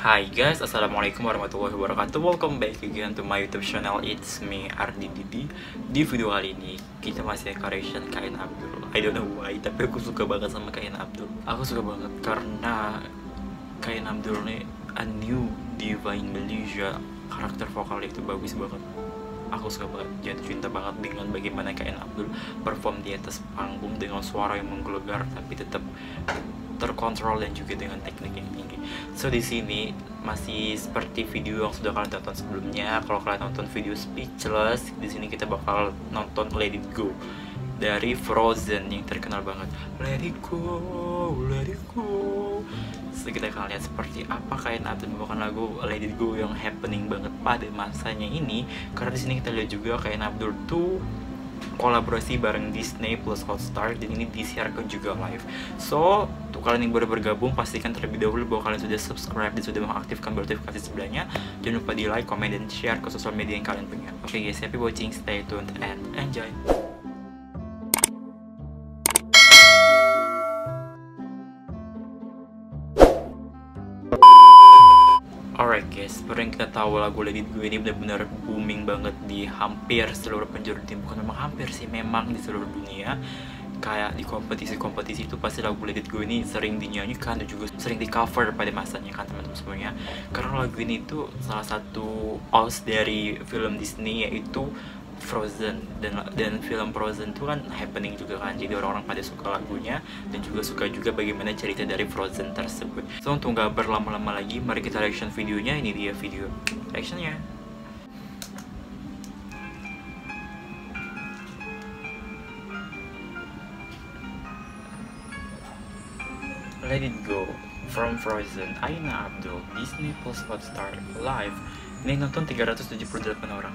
Hai guys, Assalamualaikum warahmatullahi wabarakatuh. Welcome back again to my youtube channel. It's me, Ardi Didi. Di video kali ini, kita masih correction Kain Abdul. I don't know why, tapi aku suka banget sama Kain Abdul. Aku suka banget karena Kain Abdul ini a new diva in Malaysia Karakter vokalnya itu bagus banget. Aku suka banget, jatuh cinta banget dengan bagaimana Kain Abdul perform di atas panggung dengan suara yang menggelegar tapi tetap terkontrol dan juga dengan teknik yang tinggi. So di sini masih seperti video yang sudah kalian tonton sebelumnya. Kalau kalian nonton video Speechless, di sini kita bakal nonton Let It Go dari Frozen yang terkenal banget. Let It Go, Let It Go. So kita akan lihat seperti apa kain Abdul membawakan lagu Let It Go yang happening banget pada masanya ini. Karena di sini kita lihat juga kain Abdul tuh kolaborasi bareng Disney plus Hotstar dan ini disiarkan juga live. So, untuk kalian yang baru bergabung pastikan terlebih dahulu bahwa kalian sudah subscribe dan sudah mengaktifkan notifikasi sebelahnya. Jangan lupa di like, comment, dan share ke sosial media yang kalian punya. Oke okay guys, happy watching, stay tuned, and enjoy. Alright guys, seperti yang kita tahu lagu Let It Go ini benar-benar booming banget di hampir seluruh penjuru dunia Bukan memang hampir sih, memang di seluruh dunia. Kayak di kompetisi-kompetisi itu pasti lagu Let It ini sering dinyanyikan dan juga sering di cover pada masanya kan teman-teman semuanya. Karena lagu ini itu salah satu os dari film Disney yaitu Frozen. Dan dan film Frozen itu kan happening juga kan. Jadi orang-orang pada suka lagunya dan juga suka juga bagaimana cerita dari Frozen tersebut. So untuk nggak berlama-lama lagi mari kita reaction videonya. Ini dia video reactionnya. Let It Go. From Frozen Aina Abdul Disney Plus Hotstar Live. Ini nonton 378 orang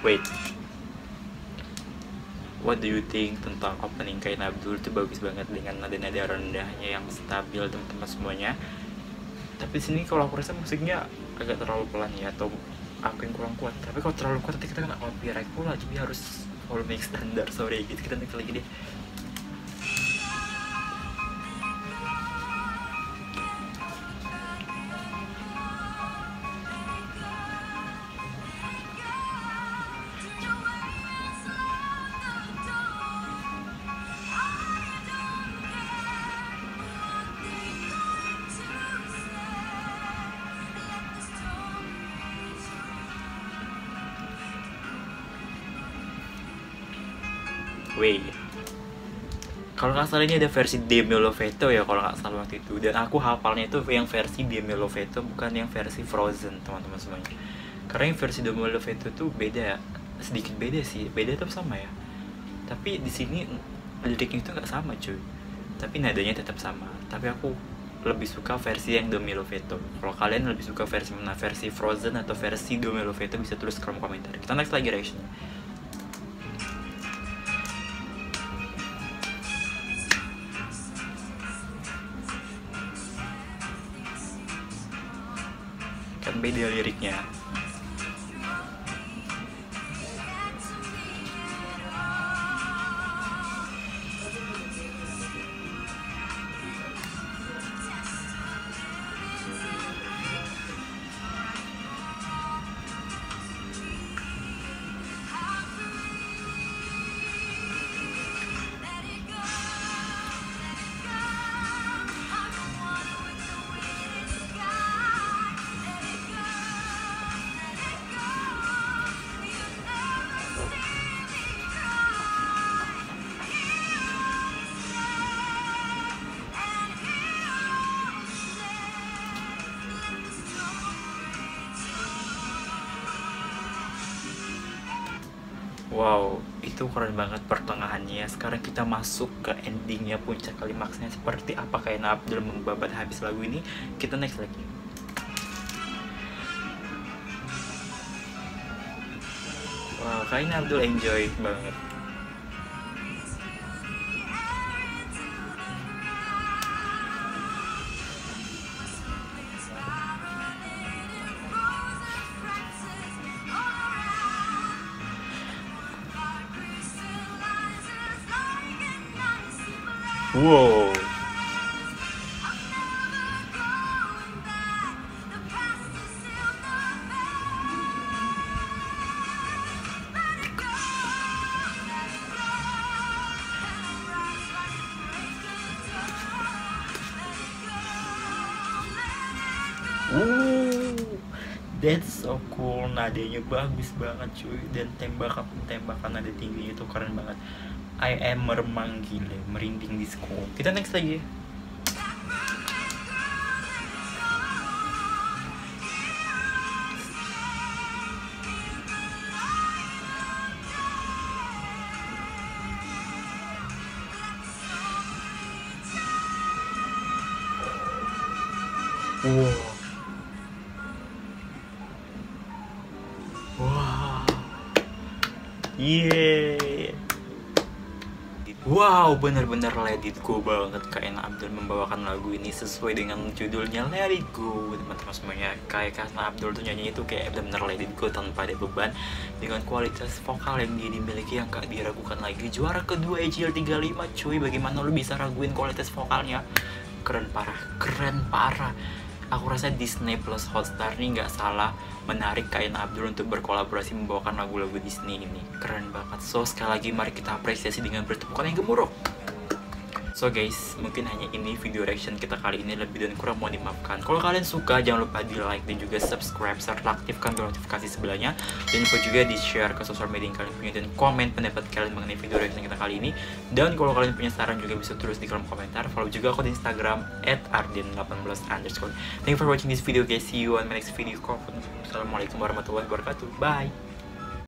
Wait. What do you think tentang opening Kain Abdul itu bagus banget dengan nada-nada rendahnya yang stabil teman-teman semuanya. Tapi sini kalau aku rasa musiknya agak terlalu pelan ya atau aku yang kurang kuat. Tapi kalau terlalu kuat nanti kita kena copyright pula jadi harus volume standar sorry gitu kita nanti lagi deh. Way. Kalau nggak salah ini ada versi Demi Lovato ya kalau nggak salah waktu itu dan aku hafalnya itu yang versi Demi Lovato bukan yang versi Frozen teman-teman semuanya. Karena yang versi Demi Lovato itu beda sedikit beda sih beda tapi sama ya. Tapi di sini liriknya itu nggak sama cuy. Tapi nadanya tetap sama. Tapi aku lebih suka versi yang Demi Lovato. Kalau kalian lebih suka versi mana versi Frozen atau versi Demi Lovato bisa tulis kolom komentar. Kita next lagi reaction. Kan Wow, itu keren banget pertengahannya. Sekarang kita masuk ke endingnya puncak klimaksnya seperti apa kayak Abdul membabat habis lagu ini. Kita next lagi. Wow, kayaknya Abdul enjoy banget. Wow. That's so cool. Nadanya bagus banget cuy dan tembakan tembakan nada tinggi itu keren banget. I am meremang gila, merinding di sekolah. Kita next lagi. Wow. Wow. Yeah. Wow, bener-bener let it go banget Kak Ena Abdul membawakan lagu ini sesuai dengan judulnya Let It Go. Teman-teman semuanya, kayak Kak Ena Abdul tuh nyanyi itu kayak bener-bener let it go tanpa ada beban. Dengan kualitas vokal yang dia dimiliki yang gak diragukan lagi. Juara kedua EJL 35 cuy, bagaimana lu bisa raguin kualitas vokalnya? Keren parah, keren parah aku rasa Disney Plus Hotstar ini nggak salah menarik Kain Abdul untuk berkolaborasi membawakan lagu-lagu Disney ini. Keren banget. So sekali lagi mari kita apresiasi dengan bertepukan yang gemuruh So guys, mungkin hanya ini video reaction kita kali ini lebih dan kurang mau dimaafkan. Kalau kalian suka, jangan lupa di like dan juga subscribe serta aktifkan notifikasi sebelahnya. Dan lupa juga di share ke sosial media yang kalian punya dan komen pendapat kalian mengenai video reaction kita kali ini. Dan kalau kalian punya saran juga bisa terus di kolom komentar. Follow juga aku di Instagram @arden18 underscore. Thank you for watching this video guys. See you on my next video. Assalamualaikum warahmatullahi wabarakatuh. Bye.